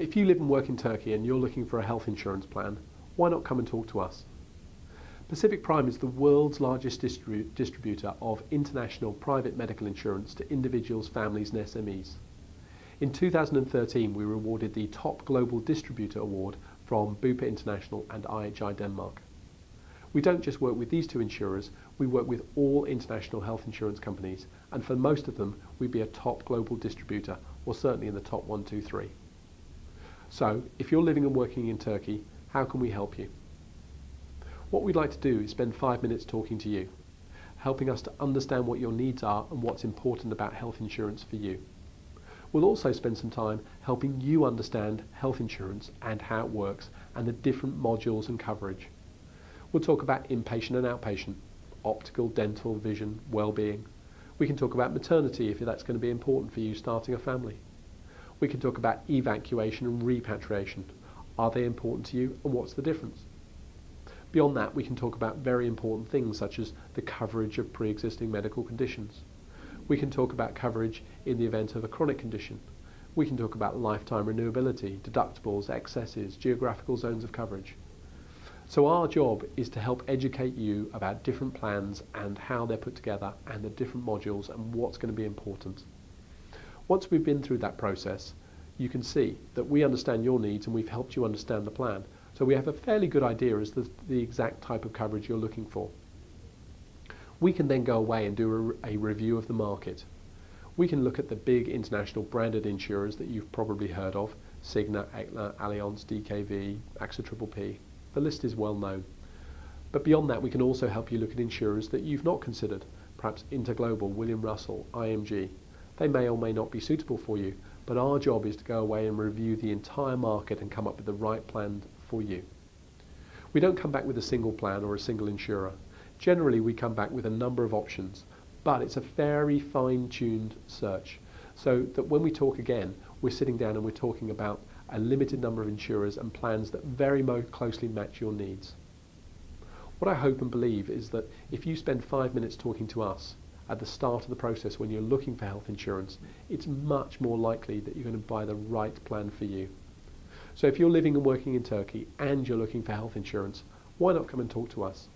if you live and work in Turkey and you're looking for a health insurance plan, why not come and talk to us? Pacific Prime is the world's largest distribu distributor of international private medical insurance to individuals, families and SMEs. In 2013, we were awarded the Top Global Distributor Award from Bupa International and IHI Denmark. We don't just work with these two insurers, we work with all international health insurance companies, and for most of them, we'd be a top global distributor, or certainly in the top one, two, three. So, if you're living and working in Turkey, how can we help you? What we'd like to do is spend five minutes talking to you, helping us to understand what your needs are and what's important about health insurance for you. We'll also spend some time helping you understand health insurance and how it works and the different modules and coverage. We'll talk about inpatient and outpatient, optical, dental, vision, well-being. We can talk about maternity if that's going to be important for you starting a family. We can talk about evacuation and repatriation. Are they important to you and what's the difference? Beyond that, we can talk about very important things such as the coverage of pre-existing medical conditions. We can talk about coverage in the event of a chronic condition. We can talk about lifetime renewability, deductibles, excesses, geographical zones of coverage. So our job is to help educate you about different plans and how they're put together and the different modules and what's going to be important. Once we've been through that process, you can see that we understand your needs and we've helped you understand the plan. So we have a fairly good idea as to the exact type of coverage you're looking for. We can then go away and do a, a review of the market. We can look at the big international branded insurers that you've probably heard of, Cigna, Aetna, Allianz, DKV, AXA Triple P. The list is well known. But beyond that, we can also help you look at insurers that you've not considered, perhaps Interglobal, William Russell, IMG. They may or may not be suitable for you, but our job is to go away and review the entire market and come up with the right plan for you. We don't come back with a single plan or a single insurer. Generally, we come back with a number of options, but it's a very fine-tuned search so that when we talk again, we're sitting down and we're talking about a limited number of insurers and plans that very closely match your needs. What I hope and believe is that if you spend five minutes talking to us at the start of the process when you're looking for health insurance, it's much more likely that you're going to buy the right plan for you. So if you're living and working in Turkey and you're looking for health insurance, why not come and talk to us?